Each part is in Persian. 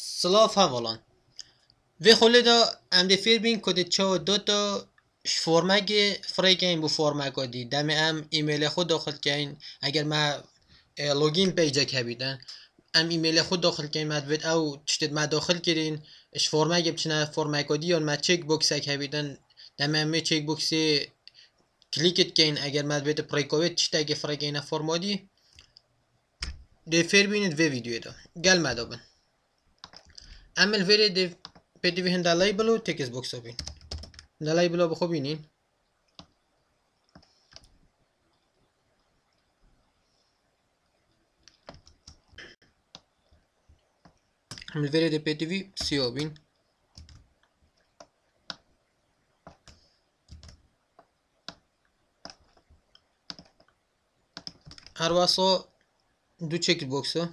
سلاف هاولان و خلی دا ام دی فیر بین کده چا دو تا فرمگ فریگ این بو فرمگ ها دی. دمی ام ایمیل خود داخل که این اگر ما لوگین پیجا که بیدن ام ایمیل خود داخل که این مدوید او چطید ما داخل کرین اش فرمگ بچنه فرمگ ها دی یا ما چیک بوکس ها که بیدن. دمی ام چیک بوکسی کلیکت که این اگر مدوید پریکاوید چی تاگه فریگ این فرمادی دی؟ فیر بینید و ویدیو دا. گل مدابن عمل ویری دی پی دی وی لیبل و تکس بوکس آبین هنده لیبل آبا خوب اینین امل ویری دی پی دی وی سی آبین هر واسه دو چکر بوکسه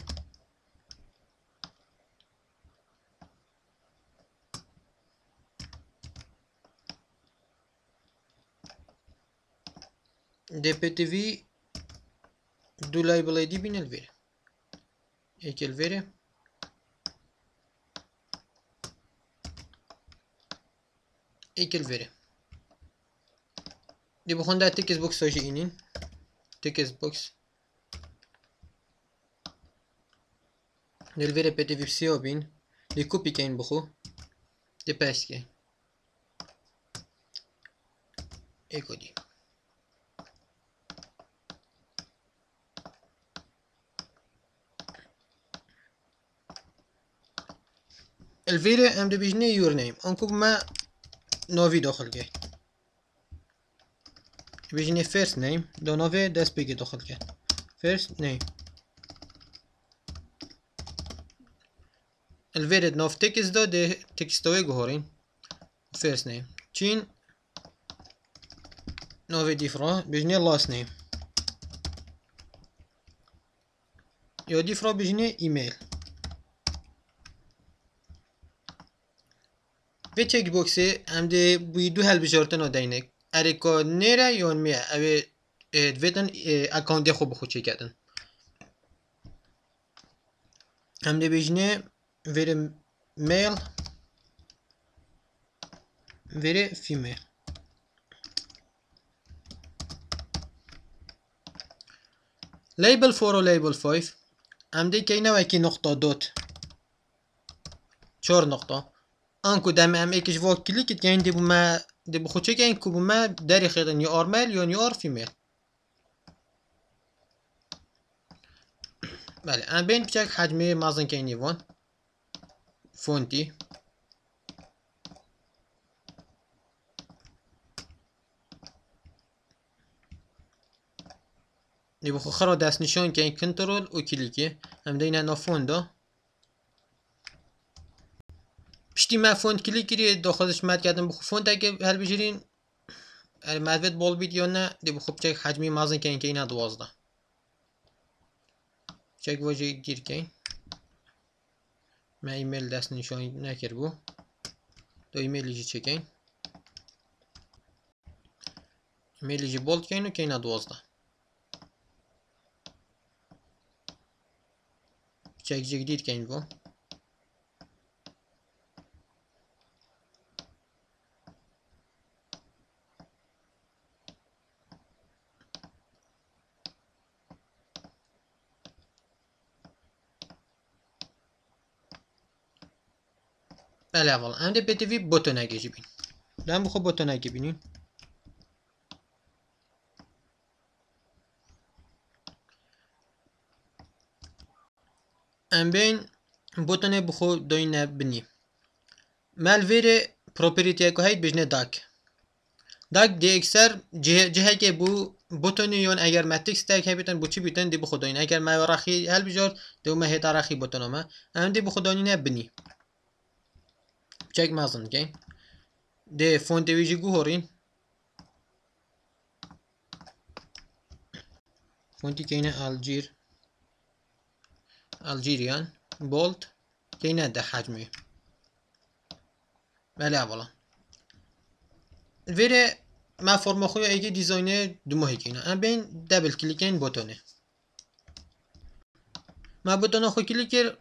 DPTV Reliable ID bine îl vede. E Aici îl vede? E Aici îl vede. De bu Honda tekez box soji inin. Tekez box. Del vede pe TV psio. De cupi kein buhu. De peske. Ecodi. Di. الفيري ام دي بيجني يور نيم انكم ما نوفي داخل جاي بيجني فيرست نيم دو نوفي داس بيجي داخل جاي فيرست نيم الفيري نوف تكس دو دي تكس دوي جوهرين فيرست نيم تشين نوفي ديفرا بيجني لاست نيم يو ديفرا بيجني ايميل به تکس باکس امده ده بوی دو هل بجارتن آده اینک اره که نیره یا نمیه اوه دویدن اکانت خوب خود چکردن هم ده بجنه ویره میل ویره فیمه. لیبل فور و لیبل فایف. هم ده که این اکی نقطه دوت چور نقطه. دم ام اکش وا کلیکت یعنی دی ما دی بخو چه این ما دری خیدن یا آرمل یا یا آر فیمیل. بله ام بین بچک حجمه مازن که این یوان فونتی. دی بخو خرا دست نشان که این کنترل و کلیکی. هم دینا نافون دا پشتی من فونت کلیک کردی داخلش مد کردم بخو فونت اگه هل بجیرین مدوت بال بید یا نه دی بخو چک حجمی مازن که اینکه اینا دوازده چک واجه گیر که من ایمیل دست نشان نکر بو دو ایمیلی جی چکین ایمیلی جی بولد که که اینا دوازده چک جک دید که این بو بله اول ام دی پتیوی بوتونگی جی بین. دم بخو بوتونگی بینین. ام بین بوتونه بخو دوینه بینی. مال ویره پروپریتی که هید بجنه داک. داک دی اکثر جه جه که بو بوتونی یون اگر ماتیکس تک هبیتن بو چی بیتن؟ دی بخو دوین اگر ما راخی هل بجار دو ما هتا راخی بوتونما ام دی بخو دوینه بینی. Check mazın okay? De fonte viji guhorin fonti kayna algir. Algerian. Bolt. Kayna ده حجمه بله اولا الفيري ما فرما خويا ايجي ديزاينر دو ماهي كينا ام بين دبل كليكين بوتونه ما بوتونه خو كليكر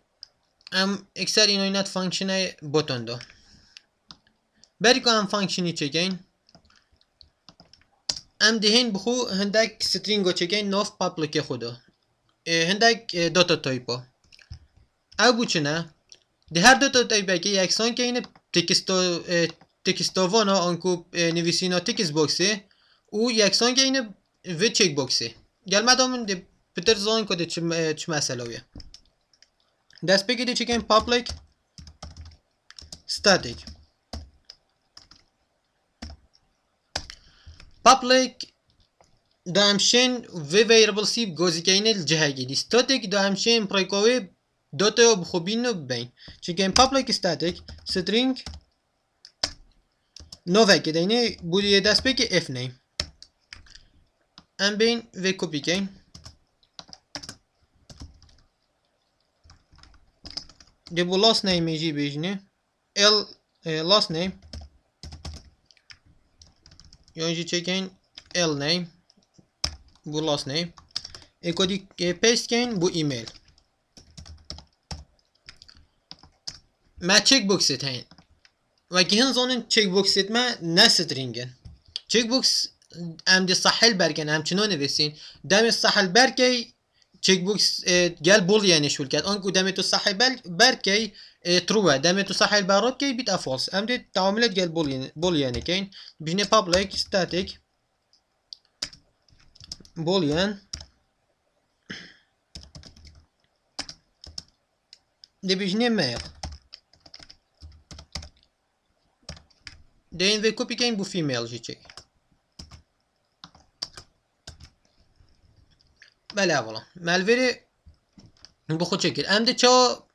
ام اکثر اینوینات فانکشن بوتون دو بری که ام فانکشنی چکین. ام دهین بخو هندک سترینگو چکین نوف پابلک خودو. هندک دوتا تایپو. او بوچنه ده هر دوتا تایپه که یکسان که این تکستو تکستاوانا آنکو نویسینا تکست باکسه. او یکسان که این و چک باکسه. گل مدامن ده پتر زان کده چه مسئله دست بگیری چکن public static public da همشین و variable سیب گوزی که این الجهه گیدی static دا همشین پرایکوی دوتا بخوبین و بین چکن public static string نوه که دینه بودی دست بگی if name ام بین و کپی کن the last name يجي بيجني ال last name يجي چکن ال name. Bu last name. E kodi e paste کن bu email. ما چک بوکست هین و که هن زونن چک بوکست ما نسترینگن چک بوکس ام دی صحل برگن ام چنو نویسین دم صحل برگی تشيك بوكس قال بوليان شو الكات انكو دامتو صحي بركي تروى دامتو صحي البارود كي بيت افولس ام دي تعاملات قال بوليان بوليان كاين بجني public static. بوليان دي بجني ميل دين في كوبي كاين بو فيميل جي تشيك بله اولا ملوری بو خود شکل ام ده چا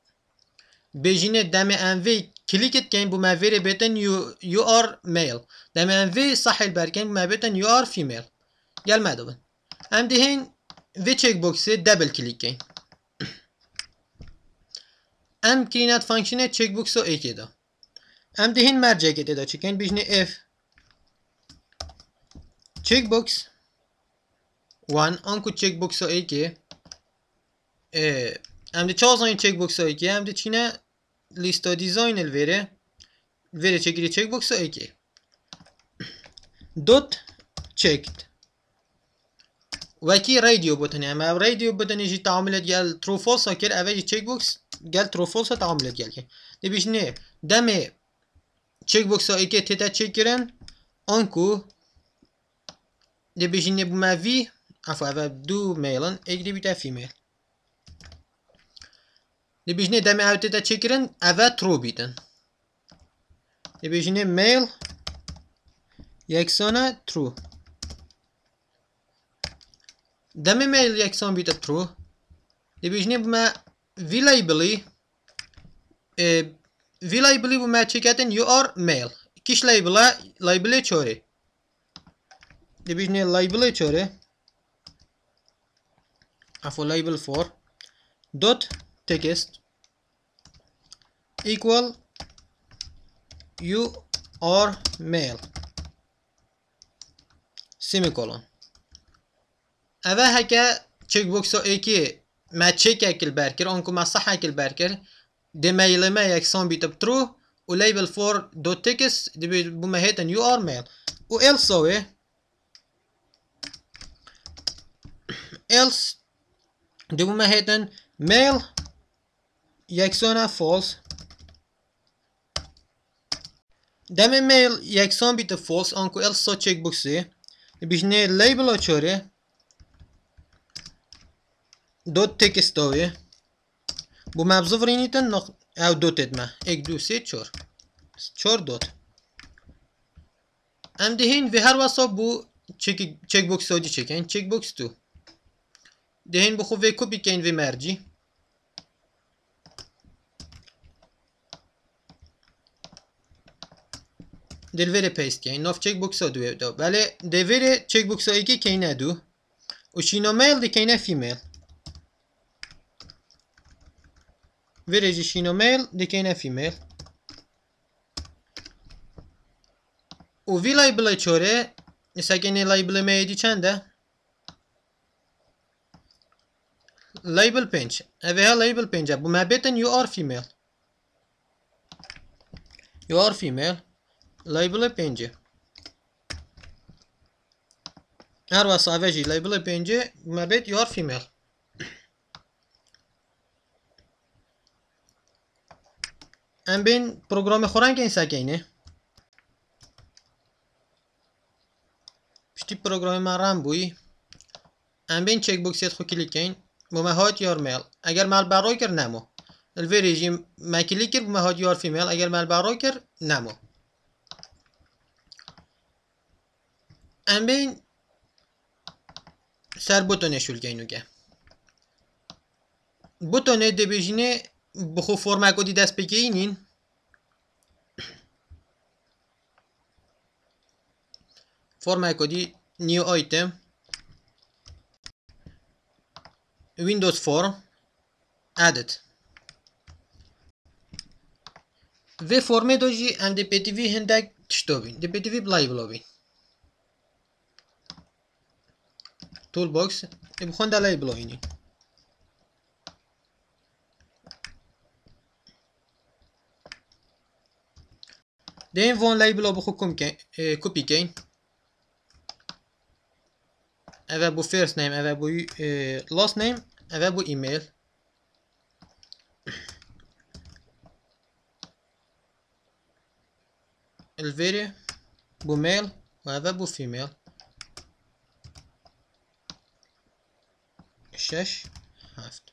بجینه دم ام وی کلیکت کن بو ملوری بیتن یو, یو آر میل دم ام وی صحیل برکن بو بیتن یو آر فیمیل گل مدو بن ام ده هین وی چک بوکسی دبل کلیک کن ام کینات فانکشن چک بوکس رو ایکی دا ام ده هین مرجع کده دا چکن بجینه اف چک بوکس 1 anku checkbox ها که هم ده چهار زاین چک بوکس هایی که هم ده چینه لیستا دیزاین الویره ویره چگیری چک بوکس هایی که دوت چکت وکی رادیو بوتنی اما رادیو بوتنی جی تعاملت گل ترو فولس ها کر اوه جی چک بوکس گل ترو فولس ها تعاملت گل که ده بیش نه دم چک بوکس هایی که تیتا چک کرن آنکو ده بیش نه بوما وی اول دو میلن اگری بیتا فیمیل دی بیشنه دمی اوتی تا چکرن اول ترو بیتن دی بیشنه میل یکسانه ترو دمی میل یکسان بیتا ترو دی بیشنه بما وی لایبلی وی لایبلی بما چکتن یو آر میل کش لایبلا لایبلی چوره دی بیشنه لایبلی چوره for label for. Dot text equal you are male. Semicolon. أبا هكا check box أو اكي ما check اكل باركر أنكو ما صح اكل باركر دي ميل ما يكسون بيتب و label for dot text دي بما هيتن you ار ميل و else اوه else دي بما هيتن male فالس دم میل یکسان بیت فالس آنکو السا چک بوکسی بیشنه لیبل چوره دو تکست داوی بو مبزو فرینیتن نخ او دوت ادمه ایک دو سه چور چور دوت ام دهین و هر واسا بو چک بوکس آجی چکن چک بوکس تو دهين بخو في كوبي كاين في مارجي دل ویره پیست کن ناف چک بوکس ها دوی دو بله ده ویره چک بوکس هایی که کینه و شینا میل ده کینه فیمیل ویره جی شینا میل ده کینه فیمیل و وی لایبل چوره نسا کنه لایبل میدی چنده label 5 اوه ها label 5 بو بيتن you are female. You are female? Label 5 هر واسه جي label 5 بو ما بيت you are female. ام بین پروگرام خورن که این سکینه پشتی پروگرام من رم بوی ام بین چک بوکسیت خو کلیک کن بو هات یار میل اگر مال برای کر نمو الویریجی ما کلیک کر بو هات یار فیمیل اگر مال برای کر نمو بوتونه شول کینو که بوتونه دبیجینه بخو فرمک دی دست بگیرین فرمک دی نیو آیتم ویندوز form added. و فرمه دوجی ام دی پی تی وی هندک تشتوبین دی پی تی وی بلای بلوبین تول بوکس بخون دلای بلوینین Den van label op copy kane. Eve bu first name, eve bu e, last name, eve bu email. الفيري بو ميل وهذا بو فيميل شش. هفت.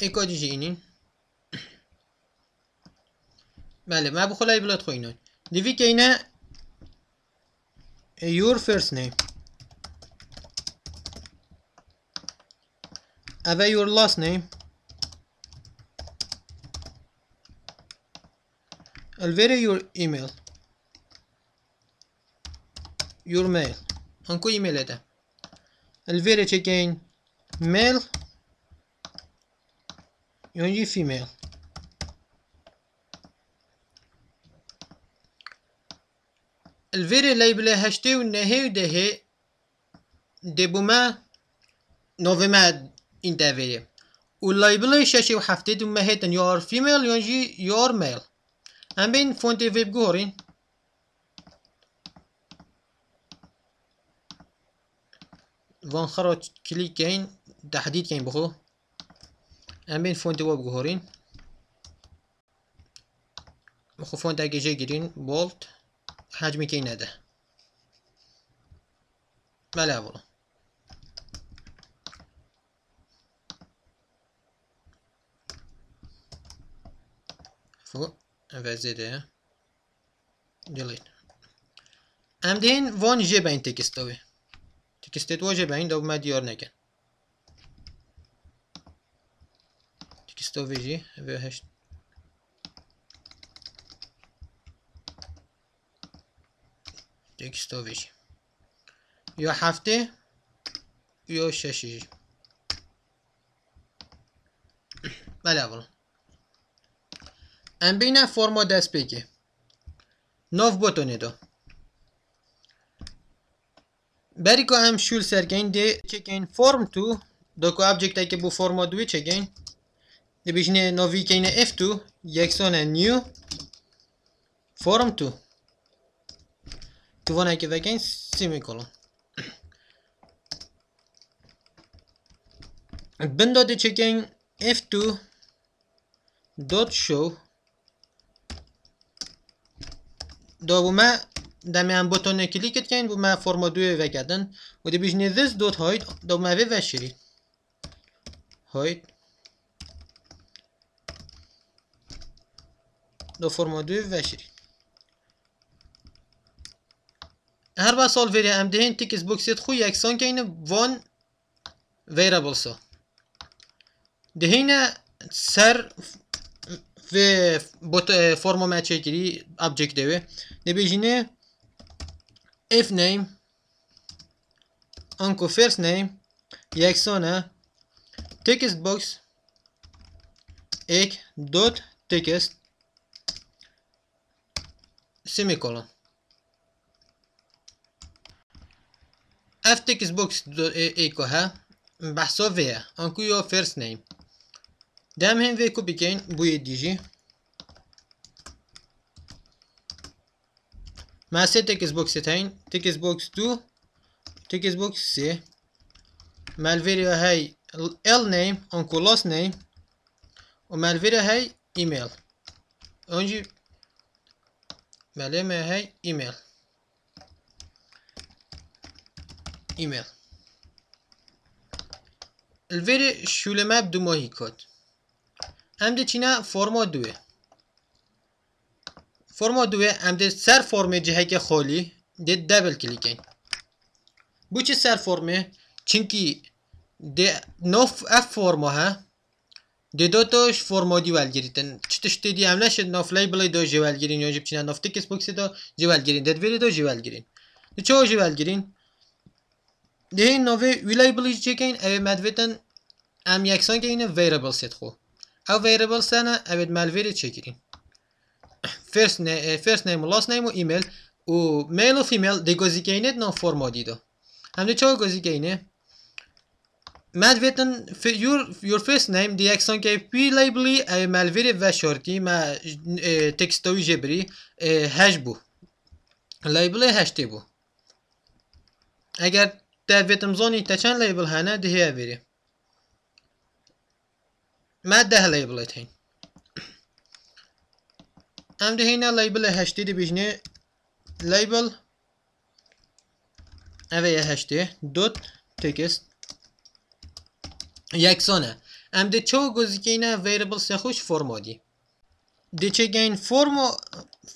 ایکا دیجی اینین. بله ما بخلای بلاد خو اینو دیوی که اینه your first name Have your last name? Alvera your email. Your mail. Anku email ede. Alvera again male. Yonji female. الفيري ليبلة هشتي ونهي ودهي ديبوما نوفيما in the video. Reliable شاشة وحفتة مهتن فیمیل یونجی یار میل. هم به این فونت ویب گوهرین. وان خرا کلیک كاين تحديد كاين بخو. هم به این فونت ویب گوهرین. بخو فونت اگه جه گیرین بولت. حجمی که نده. بله والله اولا فوق وزده ديليت ام دين وان جه بين تكستوي تكستت واجه بين دو ما ديار نکن تكستوفي جي هشت تكستوفي جي یا هفته یا ششی بله ام بین فرما دست بگه ناف بوتونه دو بری که هم شول سرگین ده چکین فرم تو دو که ابجکت که بو فرما دوی چکین ده بیشنه نوی کینه F2 یکسانه نیو فرم تو تو وانه که وکین سیمیکولون بنداده چکین F2 dot show دا بوما دمی هم بوتون کلیکت کن بوما فرما دوی وکدن و دی بیشنه this dot hide دا بوما وی وشری hide da forma 2 veşir. هر با سال وری ام دهین تکس بوکسیت خو یکسان که اینه وان ویرابل سا دهین سر و بوت فرما ما چکری ابجکت دوه نبیجینه if name انکو first name یکسانه text box ek dot text semicolon. اف text box ایکو ها بحثا ویه انکو یا first name. دم هم وی کو بکن بوی دیجی سه text box تاين text box 2 text box 3 مالفيريا هاي ال name انكو last name. ومالفيريا هاي ايميل اونجي معلومة هاي ايميل ايميل الفيري شولما بدو ماهي كود ام دي چينا فرما دوه. فرما دوه دي سر فرمه جهه خالی دي دبل کلیکین بو چه سر فرمه؟ چونکی ده نوف اف فرما ها ده دو تاش فرما دی ولگیریتن چه تشتی دی هم نشد؟ نوف لیبل دو جی ولگیرین یا جب چینا نوف تکس بوکس دو جی ولگیرین. ویری دو جی ولگیرین. ده چه جی ولگیرین؟ ده این نوه وی لیبل چکین اوه مدویتن ام یکسان که اینه ویربل ست خو. او ویربل سنه اوه ملویری چکیرین first name, first name last name و ایمیل و میل و فیمیل ده گوزی که اینه نو فرما دیدو هم ده چه گوزی که اینه Med veten your your first name di yeksan ke pi labeli e malveri ve shorti ma tekstovi jebri hash bu. Labeli hashti bu. Eğer te vetim zoni te çend label hene diye veri. Ma ده label ethin. Em dihine label hashti di bijne label Eve hashti dot text یکسانه ام ده چو گزینه ویریبل سخوش فرما دی ده چه گین فرما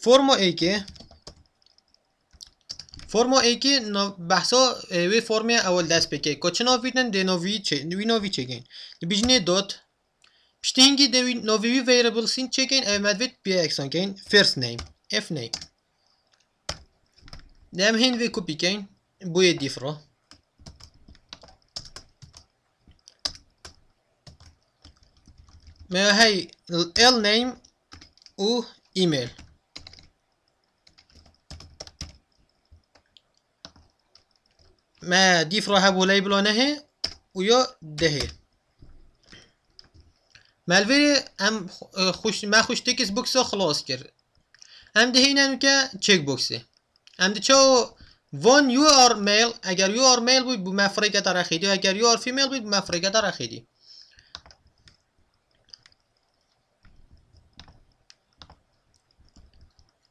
فرما ای که فرما ای که بحثا وی فرمی اول دست بکه کچه ناویدن ده ناوی چه ناوی چه گین ده بیجنه دوت پشتینگی ده ناوی ویریبل سین چه گین او مدوید بیا اکسان گین فرست نیم اف نیم ده هم هین وی کپی گین بوی دیفرا ما هي ال نيم و ايميل ما ديف راح ابو ليبل نه ويا ده مالوی ام خوش ما خوش تکس بوکس خلاص کرد. ام ده اینن که چک بوکسه. ام ده چو وان یو آر میل اگر یو آر میل بود بو مفرقه در اخیدی اگر یو آر فیمیل بود بو مفرقه اخیدی.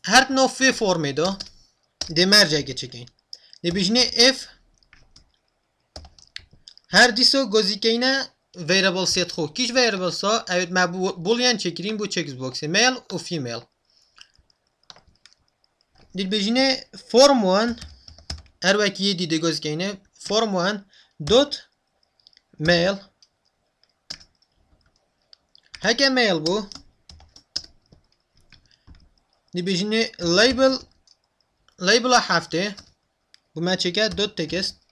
her no fi formido de mercege çekin. De bijne f her diso gozikeyne variable set xo kiş variable sa evet ma boolean çekireyim bu checkbox male و female dil bijne form 1 her vaki yedi de gozikeyne form 1 dot male heke male bu نبيجني label label هفته بما چکه دوت تکست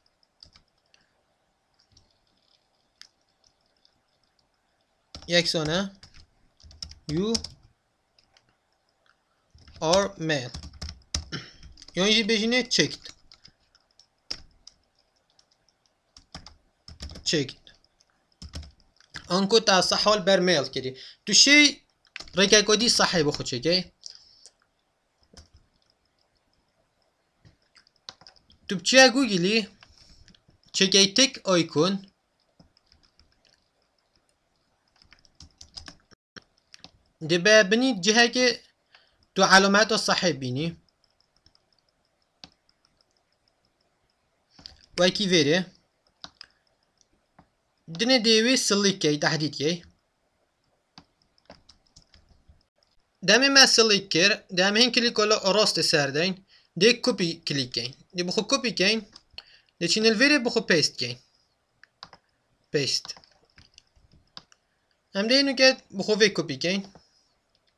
یکسانه you are male یعنی بجینه checked checked انکو تا صحال بر میل کردی. تو شی ریکه کدی صحی بخود چکه Türkçe'ye Google'i çekeytek icon دبا بني جهة تو علامات الصحيح بيني وكي فيري دنا ديوي سليك كي تحديد كي دامي ما سليك كير دامي هين كليك ولا راست ساردين دي كوبي كليك كي دي بخو كوبي كاين دي تشين الفيري بخو بيست كاين بيست ام دي نو كات بخو في كوبي كاين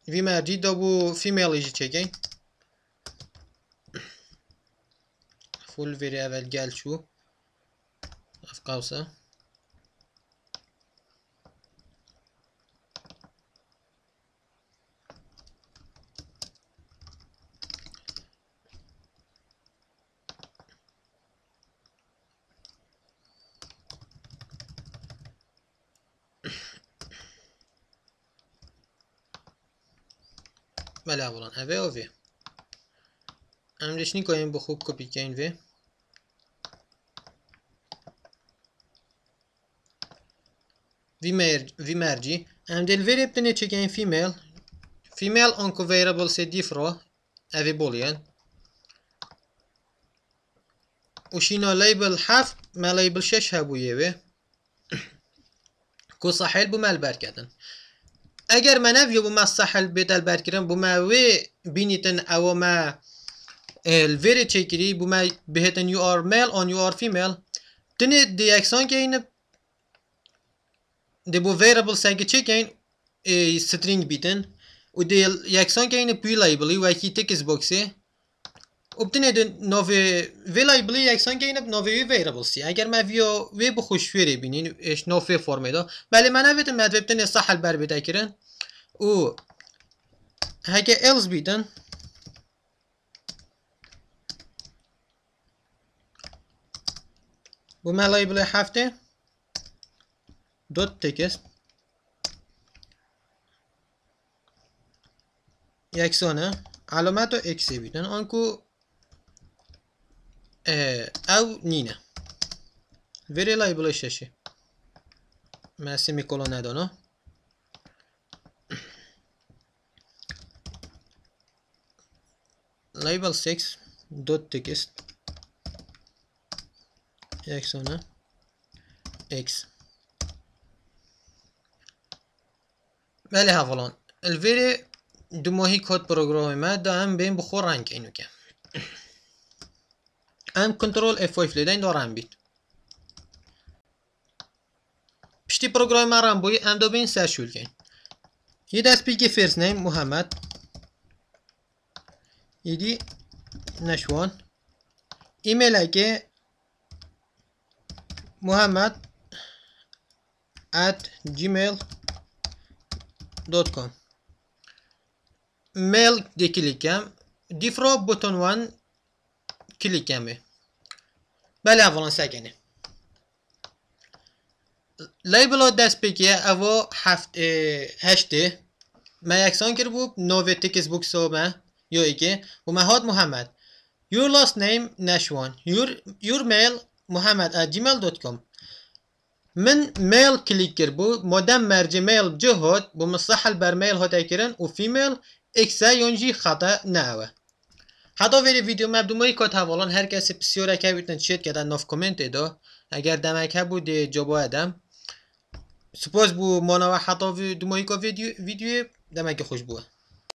في مرجي دابو فيميل يجي تشيكين فول فيري اول قال شو في قوسه اوه اوه امرش نکنیم با خوب کپی کنیم و وی مرجی ام دل ویری بتنه چکن فیمیل فیمیل انکو ویرابل سی دیفرو اوی بولین وشينا ليبل حف ما ليبل شش هبو يوي كو صحيل بو مال باركاتن اگر من اویو بو ما ساحل بدل برکردن بو ما وی بینیتن أو ما الوری چکری بو ما بهتن you are male on you are female تنه دی یکسان که اینه دی بو variable سنگه چکین string بیتن. و دی یکسان که اینه پی لایبلی و کی تکس بوکسه obtenede nove variable یکسان که این نوه variable سی اگر ما ویو وی بخوشویری بینین اش نوه فرمه دا بله من اوید مد وبتن صح البر بده کرن و هکه else بیدن bu ما لایبل هفته دوت تکست یکسانه علامت رو اکسی بیدن آنکو او نینه veri label ششی من سمیکولون ندانم label 6 dot text x بله حوالان الویری دو ماهی کد پروگرامی ما دا هم بین بخور رنگ اینو که ام کنترل F5 لدین دارم بید پشتی پروگرام مرم بوی ام دو بین سر شول کن یه دست بگی فرست نیم محمد یدی نشوان ایمیل اگه محمد at gmail.com mail de klickam difra button كليك يمي بلا فرنسا سگنه لیبل أو دست بگیه أو هفت إيه، هشته من یکسان کرد بود نوو تکس بوک سومه یا ایگه و مهاد محمد. Your last name نشوان. Your, your mail محمد at gmail.com من ميل كليك كر بو مدام مرجي ميل جهود بمصحل بر ميل هتاكرن وفي ميل إكسا ينجي خطأ ناوة. نعوه حتی وری ویدیو مبدومای کات حوالان هر کسی بسیار که بیتن چیت کردن ناف کومنت ادا اگر دمک بود جواب ادم سپاس بو مانا و حتی